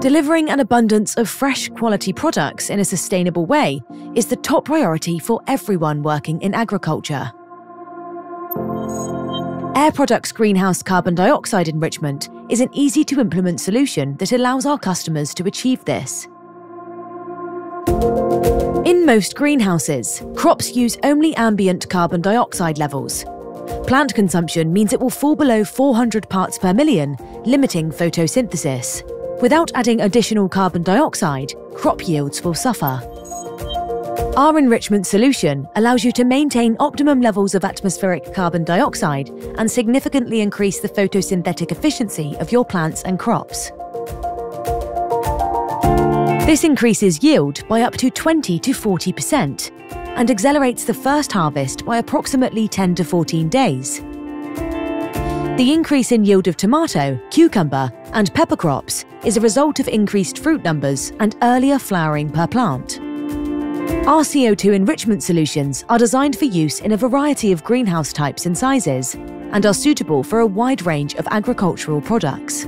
Delivering an abundance of fresh quality products in a sustainable way is the top priority for everyone working in agriculture. Air Products greenhouse carbon dioxide enrichment is an easy to implement solution that allows our customers to achieve this. In most greenhouses, crops use only ambient carbon dioxide levels. Plant consumption means it will fall below 400 parts per million, limiting photosynthesis. Without adding additional carbon dioxide, crop yields will suffer. Our enrichment solution allows you to maintain optimum levels of atmospheric carbon dioxide and significantly increase the photosynthetic efficiency of your plants and crops. This increases yield by up to 20 to 40% and accelerates the first harvest by approximately 10 to 14 days. The increase in yield of tomato, cucumber, and pepper crops is a result of increased fruit numbers and earlier flowering per plant. Our CO2 enrichment solutions are designed for use in a variety of greenhouse types and sizes and are suitable for a wide range of agricultural products.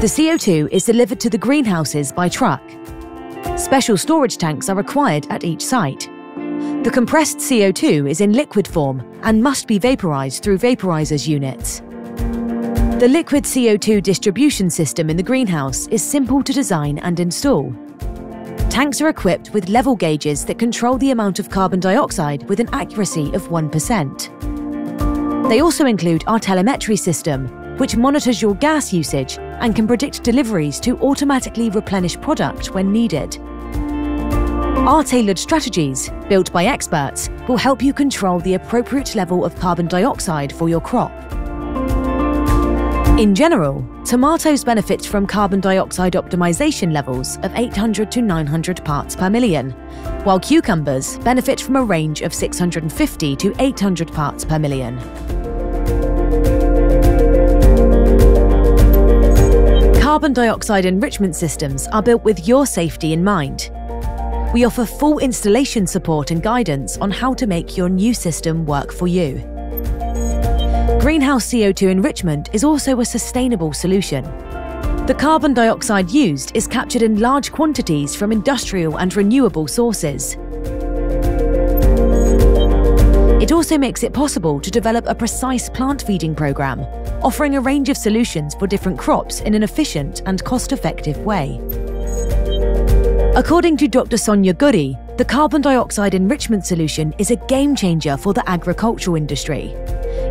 The CO2 is delivered to the greenhouses by truck. Special storage tanks are required at each site. The compressed CO2 is in liquid form and must be vaporized through vaporizers units. The liquid CO2 distribution system in the greenhouse is simple to design and install. Tanks are equipped with level gauges that control the amount of carbon dioxide with an accuracy of 1%. They also include our telemetry system, which monitors your gas usage and can predict deliveries to automatically replenish product when needed. Our tailored strategies, built by experts, will help you control the appropriate level of carbon dioxide for your crop. In general, tomatoes benefit from carbon dioxide optimization levels of 800 to 900 parts per million, while cucumbers benefit from a range of 650 to 800 parts per million. Carbon dioxide enrichment systems are built with your safety in mind. We offer full installation support and guidance on how to make your new system work for you. Greenhouse CO2 enrichment is also a sustainable solution. The carbon dioxide used is captured in large quantities from industrial and renewable sources. It also makes it possible to develop a precise plant feeding program, offering a range of solutions for different crops in an efficient and cost-effective way. According to Dr. Sonia Guri, the carbon dioxide enrichment solution is a game changer for the agricultural industry.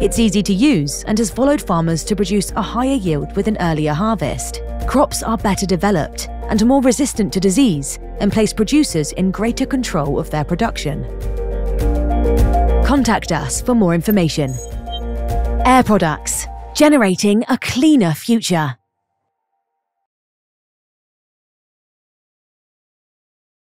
It's easy to use and has followed farmers to produce a higher yield with an earlier harvest. Crops are better developed and more resistant to disease and place producers in greater control of their production. Contact us for more information. Air Products, generating a cleaner future.